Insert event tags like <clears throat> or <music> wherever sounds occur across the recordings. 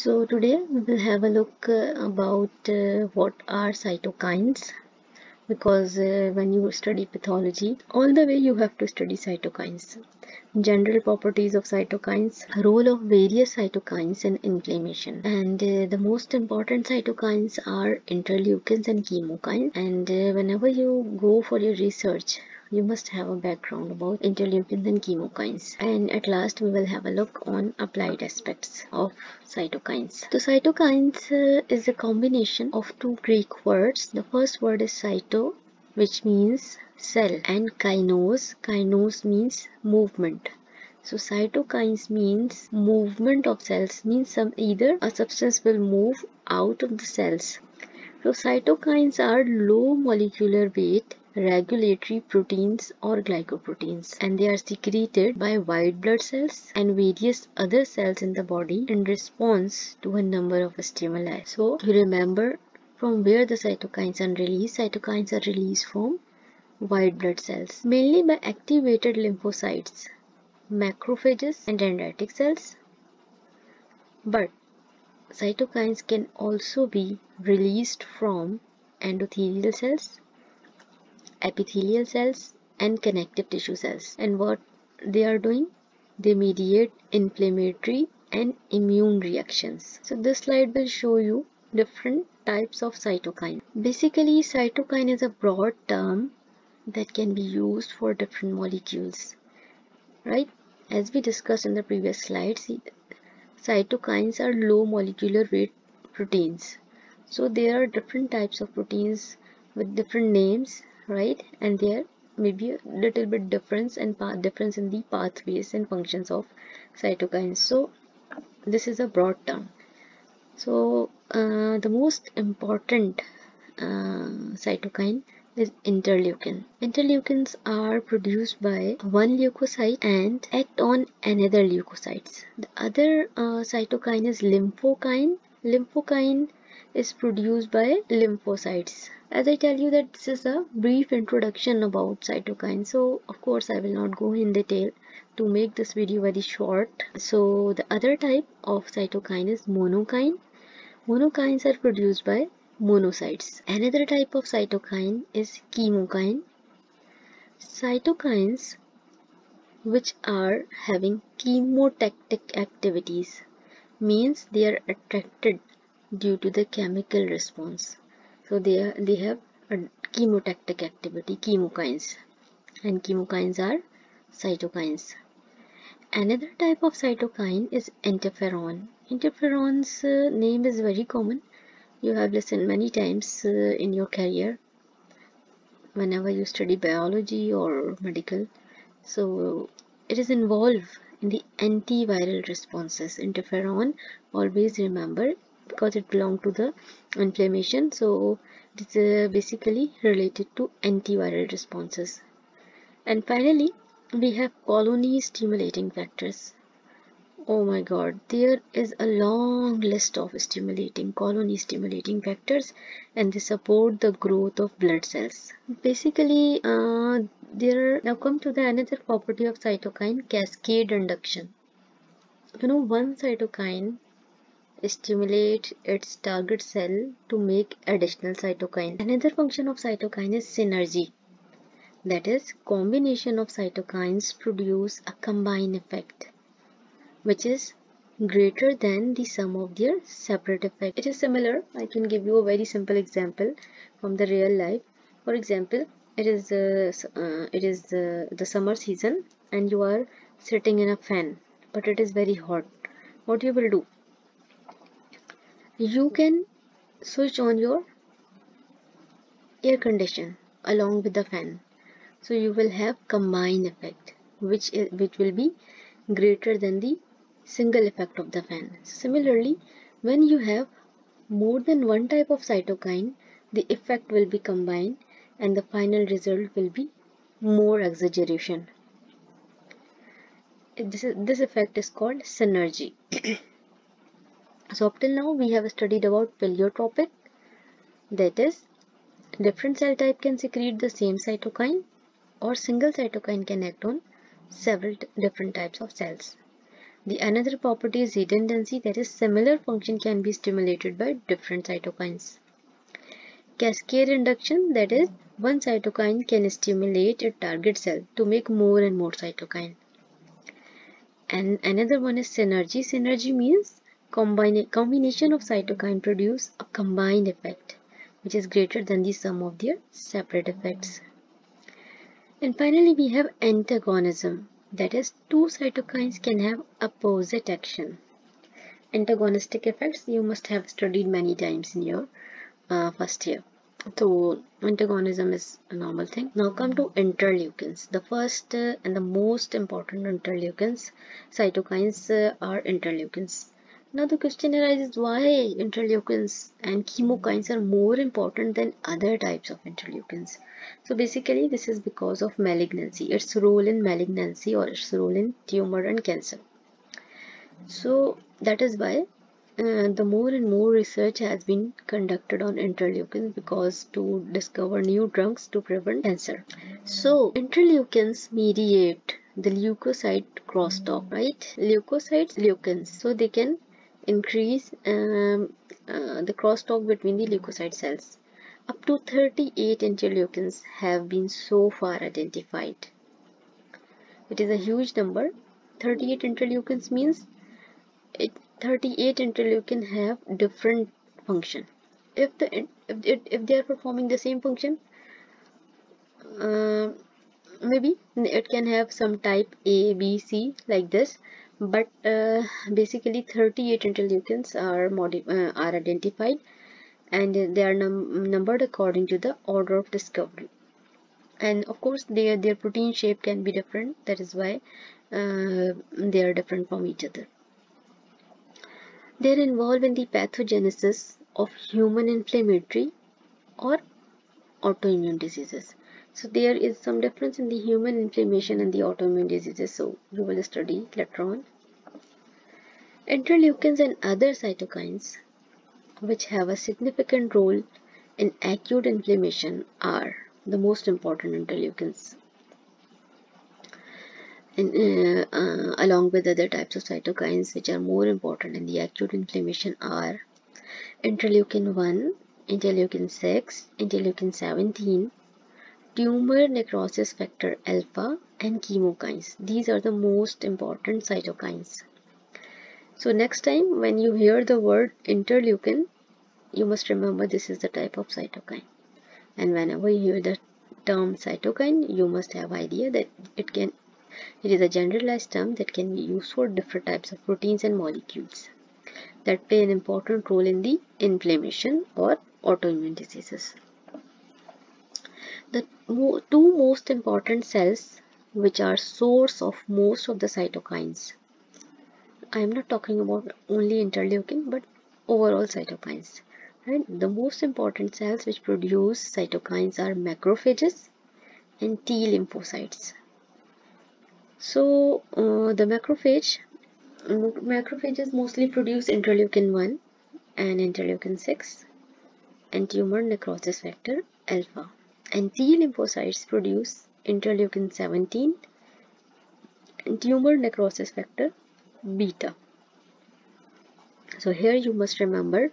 So today we will have a look uh, about uh, what are cytokines? Because uh, when you study pathology all the way you have to study cytokines. General properties of cytokines role of various cytokines in inflammation. And uh, the most important cytokines are interleukins and chemokines. And uh, whenever you go for your research you must have a background about interleukins and chemokines. And at last we will have a look on applied aspects of cytokines. So cytokines uh, is a combination of two Greek words. The first word is cyto which means cell and kainos. Kainos means movement. So cytokines means movement of cells means some either a substance will move out of the cells. So cytokines are low molecular weight regulatory proteins or glycoproteins and they are secreted by white blood cells and various other cells in the body in response to a number of stimuli. So you remember from where the cytokines are released. Cytokines are released from white blood cells mainly by activated lymphocytes, macrophages and dendritic cells. But cytokines can also be released from endothelial cells epithelial cells and connective tissue cells. And what they are doing? They mediate inflammatory and immune reactions. So this slide will show you different types of cytokine. Basically cytokine is a broad term that can be used for different molecules right? As we discussed in the previous slides cytokines are low molecular weight proteins. So there are different types of proteins with different names right and there may be a little bit difference and difference in the pathways and functions of cytokines so this is a broad term so uh, the most important uh, cytokine is interleukin. Interleukins are produced by one leukocyte and act on another leukocytes. The other uh, cytokine is lymphokine. Lymphokine is produced by lymphocytes. As I tell you that this is a brief introduction about cytokines so of course I will not go in detail to make this video very short. So the other type of cytokine is monokine. Monokines are produced by monocytes. Another type of cytokine is chemokine. Cytokines which are having chemotactic activities means they are attracted due to the chemical response. So they are, they have a chemotactic activity chemokines. And chemokines are cytokines. Another type of cytokine is interferon. Interferon's uh, name is very common. You have listened many times uh, in your career whenever you study biology or medical. So it is involved in the antiviral responses. Interferon always remember because it belongs to the inflammation. So it's uh, basically related to antiviral responses. And finally we have colony stimulating factors. Oh my god there is a long list of stimulating colony stimulating factors and they support the growth of blood cells. Basically uh, there now come to the another property of cytokine cascade induction. You know one cytokine stimulate its target cell to make additional cytokine. Another function of cytokine is synergy. That is, combination of cytokines produce a combined effect, which is greater than the sum of their separate effects. It is similar. I can give you a very simple example from the real life. For example, it is uh, uh, it is uh, the summer season and you are sitting in a fan, but it is very hot. What you will do? You can switch on your air condition along with the fan. So you will have combined effect which is, which will be greater than the single effect of the fan. Similarly when you have more than one type of cytokine the effect will be combined and the final result will be more exaggeration. This, is, this effect is called synergy <clears throat> So up till now we have studied about pleiotropic that is different cell type can secrete the same cytokine or single cytokine can act on several different types of cells. The another property is redundancy that is similar function can be stimulated by different cytokines. Cascade induction that is one cytokine can stimulate a target cell to make more and more cytokine. And another one is synergy. Synergy means combine, combination of cytokine produce a combined effect which is greater than the sum of their separate effects. And finally we have antagonism that is two cytokines can have opposite action. Antagonistic effects you must have studied many times in your uh, first year. So antagonism is a normal thing. Now come to interleukins. The first uh, and the most important interleukins, cytokines uh, are interleukins. Now the question arises why interleukins and chemokines are more important than other types of interleukins. So basically this is because of malignancy, its role in malignancy or its role in tumor and cancer. So that is why uh, the more and more research has been conducted on interleukins because to discover new drugs to prevent cancer. So interleukins mediate the leukocyte crosstalk, right? Leukocytes, leukins. So they can increase um, uh, the crosstalk between the leukocyte cells. Up to 38 interleukins have been so far identified. It is a huge number. 38 interleukins means it 38 interleukin have different function. If the if, if they are performing the same function, uh, maybe it can have some type A, B, C like this but uh, basically 38 interleukins are uh, are identified and they are num numbered according to the order of discovery. And of course their their protein shape can be different. That is why uh, they are different from each other. They are involved in the pathogenesis of human inflammatory or autoimmune diseases so there is some difference in the human inflammation and the autoimmune diseases. So we will study later on. Interleukins and other cytokines which have a significant role in acute inflammation are the most important interleukins. And, uh, uh, along with other types of cytokines which are more important in the acute inflammation are interleukin 1, interleukin 6, interleukin 17, tumor necrosis factor alpha and chemokines. These are the most important cytokines. So next time when you hear the word interleukin, you must remember this is the type of cytokine. And whenever you hear the term cytokine, you must have idea that it can it is a generalized term that can be used for different types of proteins and molecules that play an important role in the inflammation or autoimmune diseases the two most important cells which are source of most of the cytokines. I am not talking about only interleukin but overall cytokines. Right? The most important cells which produce cytokines are macrophages and T lymphocytes. So uh, the macrophage macrophages mostly produce interleukin 1 and interleukin 6 and tumor necrosis factor alpha and T lymphocytes produce interleukin 17 and tumor necrosis factor beta. So here you must remember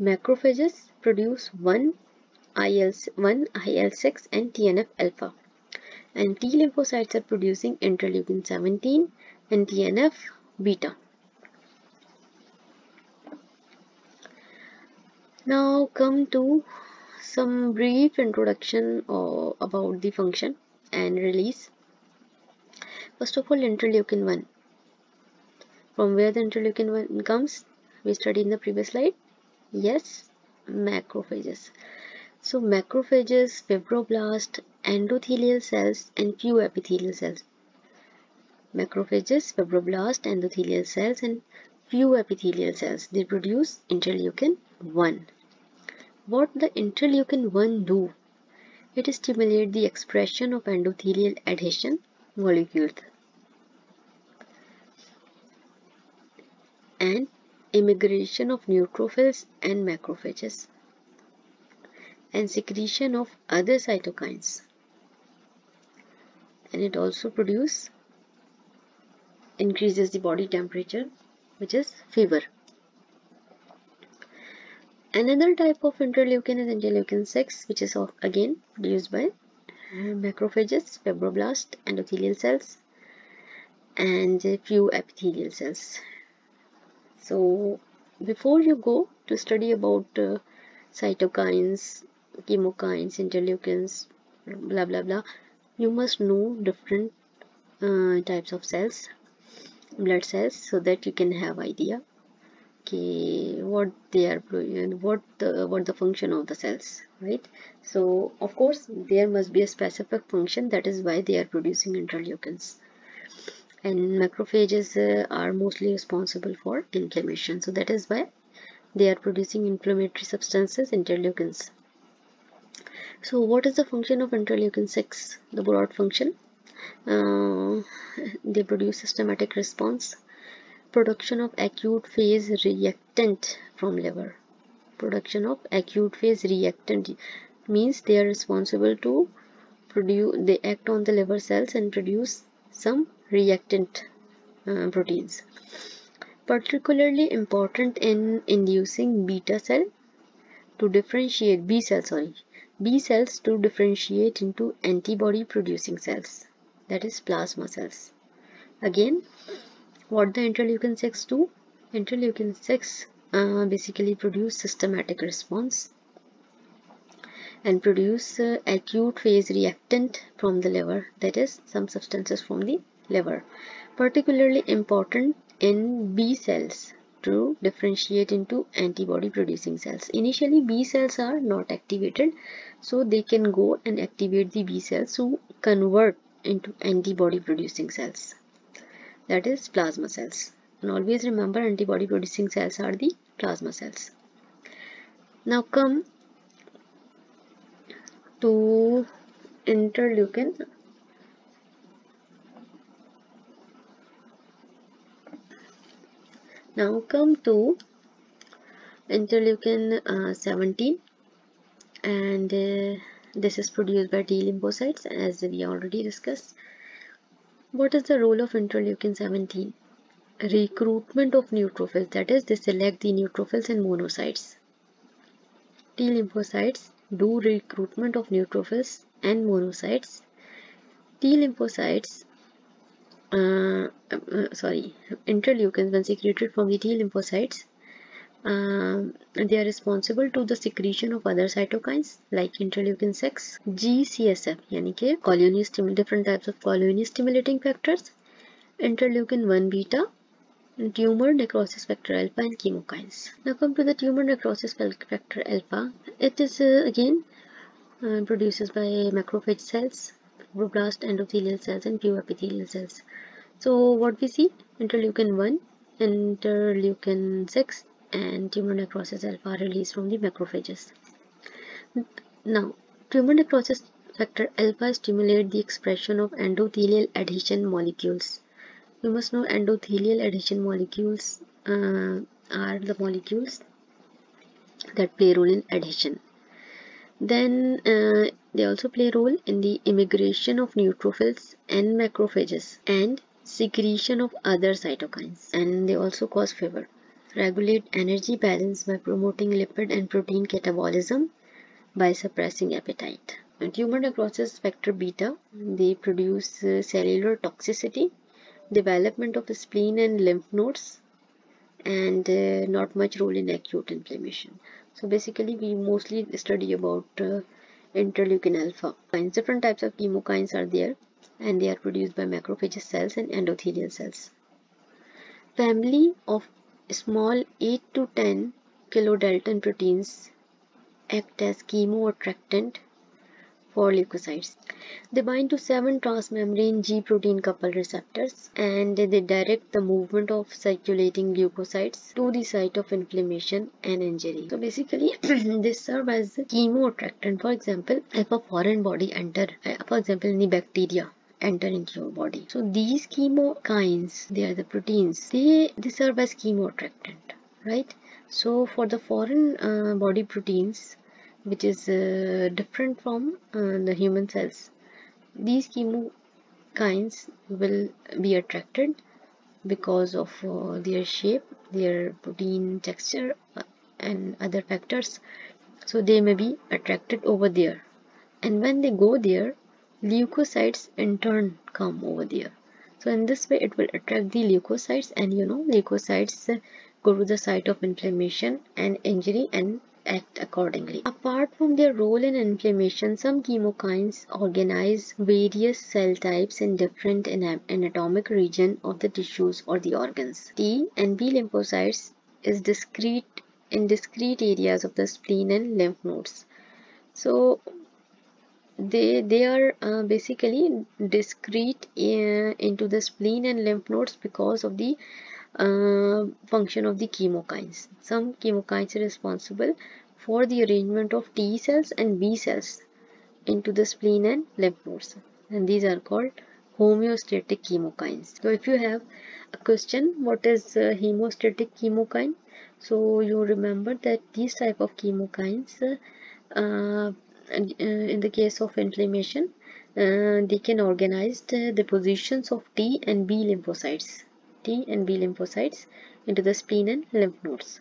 macrophages produce 1 IL, 1 IL-6 and TNF alpha and T lymphocytes are producing interleukin 17 and TNF beta. Now come to some brief introduction uh, about the function and release. First of all, interleukin 1. From where the interleukin 1 comes, we studied in the previous slide. Yes, macrophages. So macrophages, fibroblast, endothelial cells and few epithelial cells. Macrophages, fibroblast, endothelial cells and few epithelial cells. They produce interleukin 1 what the interleukin-1 do? It stimulates the expression of endothelial adhesion molecules and immigration of neutrophils and macrophages and secretion of other cytokines and it also produces increases the body temperature which is fever another type of interleukin is interleukin 6 which is of, again produced by macrophages fibroblast endothelial cells and a few epithelial cells. So before you go to study about uh, cytokines chemokines interleukins blah blah blah you must know different uh, types of cells blood cells so that you can have idea okay what they are what the what the function of the cells right? So of course there must be a specific function that is why they are producing interleukins. And macrophages uh, are mostly responsible for inflammation so that is why they are producing inflammatory substances interleukins. So what is the function of interleukin 6 the broad function? Uh, <laughs> they produce systematic response production of acute phase reactant from liver. Production of acute phase reactant means they are responsible to produce they act on the liver cells and produce some reactant uh, proteins. Particularly important in inducing beta cell to differentiate B cells sorry B cells to differentiate into antibody producing cells that is plasma cells. Again what the interleukin 6 do? Interleukin 6 uh, basically produce systematic response and produce uh, acute phase reactant from the liver that is some substances from the liver. Particularly important in B cells to differentiate into antibody producing cells. Initially B cells are not activated so they can go and activate the B cells to convert into antibody producing cells that is plasma cells. And always remember antibody producing cells are the plasma cells. Now come to interleukin. Now come to interleukin uh, 17 and uh, this is produced by T lymphocytes as we already discussed what is the role of interleukin 17 recruitment of neutrophils that is they select the neutrophils and monocytes. T lymphocytes do recruitment of neutrophils and monocytes. T lymphocytes uh, uh, sorry interleukins when secreted from the T lymphocytes uh, they are responsible to the secretion of other cytokines like interleukin 6 GCSF yani ke colony different types of colony stimulating factors interleukin 1 beta tumor necrosis factor alpha and chemokines. Now come to the tumor necrosis factor alpha. It is uh, again uh, produces by macrophage cells fibroblast endothelial cells and few epithelial cells. So what we see? Interleukin 1 interleukin 6 and tumor necrosis alpha are released from the macrophages. Now tumor necrosis factor alpha stimulate the expression of endothelial adhesion molecules. You must know endothelial adhesion molecules uh, are the molecules that play a role in adhesion. Then uh, they also play a role in the immigration of neutrophils and macrophages and secretion of other cytokines. And they also cause fever regulate energy balance by promoting lipid and protein catabolism by suppressing appetite. And tumor necrosis factor beta they produce uh, cellular toxicity development of spleen and lymph nodes and uh, not much role in acute inflammation. So basically we mostly study about uh, interleukin alpha. Different types of chemokines are there and they are produced by macrophage cells and endothelial cells. Family of small 8 to 10 kilodalton proteins act as chemoattractant for leukocytes. They bind to seven transmembrane G protein coupled receptors and they direct the movement of circulating leukocytes to the site of inflammation and injury. So basically <clears throat> they serve as chemoattractant. For example, if a foreign body enter, uh, for example, any bacteria enter into your body. So these chemokines, they are the proteins, they, they serve as chemoattractant, right? So for the foreign uh, body proteins, which is uh, different from uh, the human cells, these chemokines will be attracted because of uh, their shape their protein texture uh, and other factors so they may be attracted over there and when they go there leukocytes in turn come over there so in this way it will attract the leukocytes and you know leukocytes go to the site of inflammation and injury and act accordingly. Apart from their role in inflammation, some chemokines organize various cell types in different anatomic region of the tissues or the organs. T and B lymphocytes is discrete in discrete areas of the spleen and lymph nodes. So they they are uh, basically discrete uh, into the spleen and lymph nodes because of the uh, function of the chemokines. Some chemokines are responsible for the arrangement of T cells and B cells into the spleen and lymph nodes and these are called homeostatic chemokines. So if you have a question what is uh, hemostatic chemokine so you remember that these type of chemokines uh, in the case of inflammation uh, they can organize the positions of T and B lymphocytes T and B lymphocytes into the spleen and lymph nodes.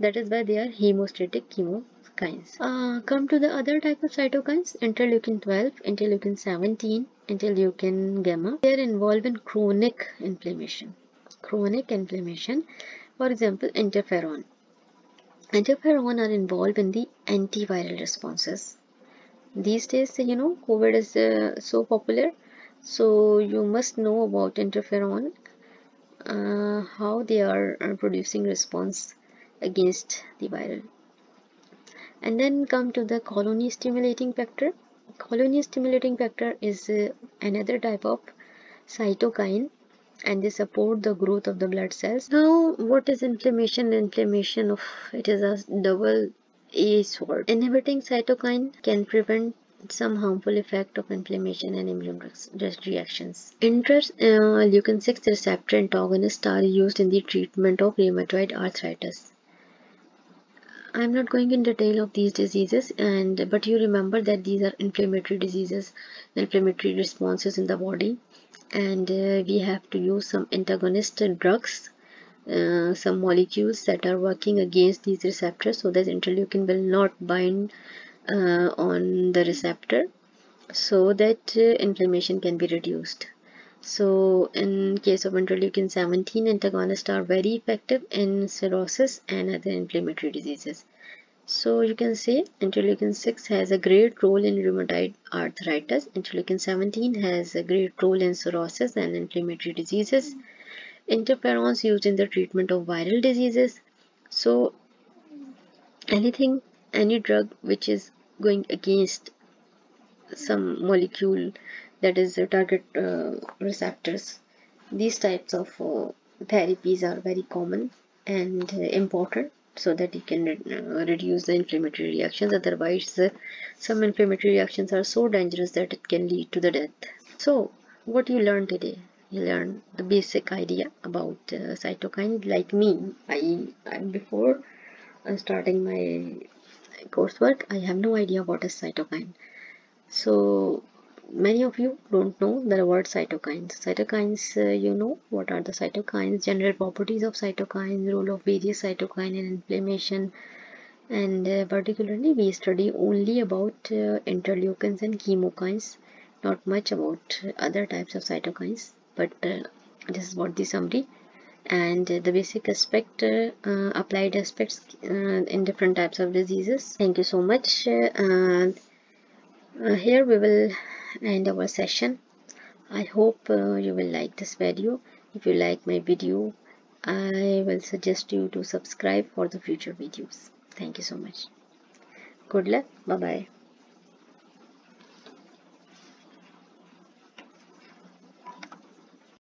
That is why they are hemostatic chemokines. Uh, come to the other type of cytokines, interleukin 12, interleukin 17, interleukin gamma. They are involved in chronic inflammation. Chronic inflammation, for example, interferon. Interferon are involved in the antiviral responses. These days, you know, COVID is uh, so popular, so you must know about interferon uh, how they are uh, producing response against the viral. And then come to the colony stimulating factor. Colony stimulating factor is uh, another type of cytokine and they support the growth of the blood cells. Now what is inflammation? Inflammation of it is a double a sword inhibiting cytokine can prevent some harmful effect of inflammation and immune reactions. Interleukin-6 receptor antagonists are used in the treatment of rheumatoid arthritis. I'm not going in detail of these diseases and but you remember that these are inflammatory diseases, inflammatory responses in the body and uh, we have to use some antagonist drugs uh, some molecules that are working against these receptors so that interleukin will not bind uh, on the receptor so that uh, inflammation can be reduced. So in case of interleukin 17 antagonists are very effective in psoriasis and other inflammatory diseases. So you can say interleukin 6 has a great role in rheumatoid arthritis. Interleukin 17 has a great role in psoriasis and inflammatory diseases. Interferons used in the treatment of viral diseases. So anything any drug which is going against some molecule that is the target uh, receptors these types of uh, therapies are very common and uh, important so that you can uh, reduce the inflammatory reactions. Otherwise uh, some inflammatory reactions are so dangerous that it can lead to the death. So what you learned today you learned the basic idea about uh, cytokine. Like me I, I before starting my coursework I have no idea what is cytokine. So many of you don't know the word cytokines. Cytokines uh, you know what are the cytokines? General properties of cytokines role of various cytokine in inflammation. And uh, particularly we study only about uh, interleukins and chemokines not much about other types of cytokines but uh, this is what the summary. And the basic aspect uh, applied aspects uh, in different types of diseases. Thank you so much. Uh, here we will end our session. I hope you will like this video. If you like my video i will suggest you to subscribe for the future videos. Thank you so much. Good luck. Bye bye